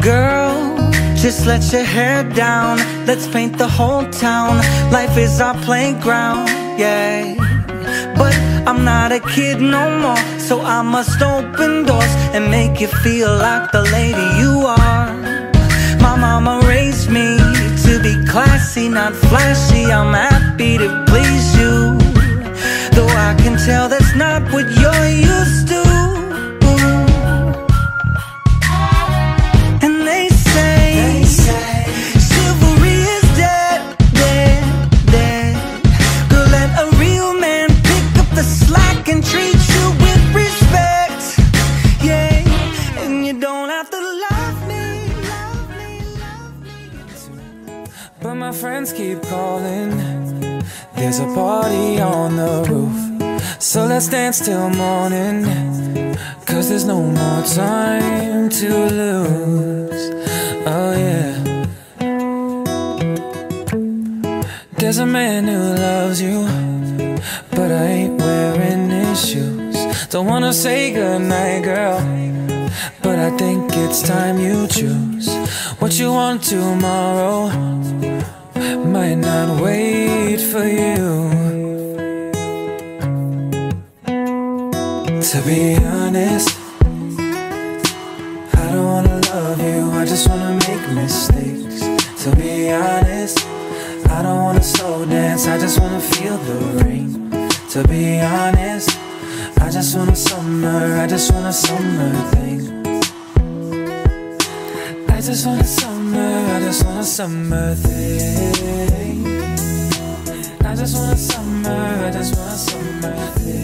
Girl, just let your hair down. Let's paint the whole town. Life is our playground, yeah. But I'm not a kid no more, so I must open doors and make you feel like the lady you are. My mama raised me to be classy, not flashy. I'm happy to please you. Though I can tell that's not what you're used to. Friends keep calling. There's a party on the roof. So let's dance till morning. Cause there's no more time to lose. Oh, yeah. There's a man who loves you. But I ain't wearing his shoes. Don't wanna say goodnight, girl. But I think it's time you choose what you want tomorrow be honest, I don't wanna love you, I just wanna make mistakes. To be honest, I don't wanna slow dance, I just wanna feel the rain. To be honest, I just want a summer, I just want a summer thing. I just want a summer, I just want a summer thing. I just want a summer, I just want a summer thing.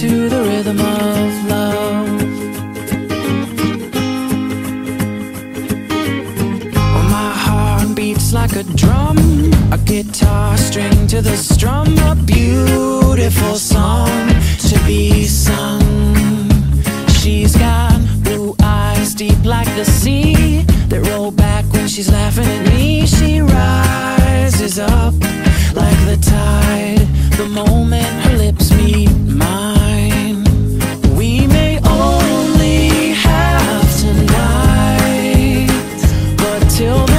to the rhythm of love. My heart beats like a drum, a guitar string to the strum, a beautiful song to be sung. She's got blue eyes deep like the sea that roll back when she's laughing at me. She rises up like the tide till